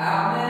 Amen.